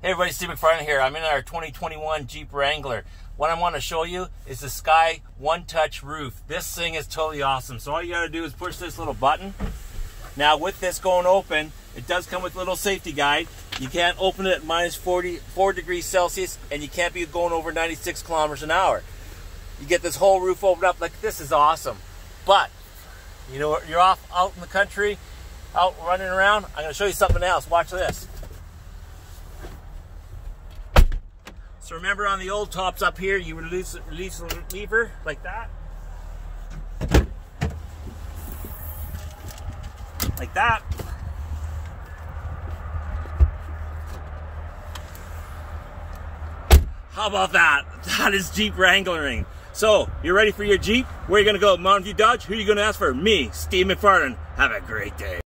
Hey everybody, Steve McFarland here. I'm in our 2021 Jeep Wrangler. What I want to show you is the Sky One Touch roof. This thing is totally awesome. So all you gotta do is push this little button. Now with this going open, it does come with a little safety guide. You can't open it at minus 44 degrees Celsius and you can't be going over 96 kilometers an hour. You get this whole roof opened up like this is awesome. But, you know, you're off out in the country, out running around. I'm gonna show you something else. Watch this. So remember on the old tops up here, you release, release the lever like that. Like that. How about that? That is Jeep Wranglering. So, you're ready for your Jeep? Where are you going to go? Mountain View Dodge? Who are you going to ask for? Me, Steve McFarland. Have a great day.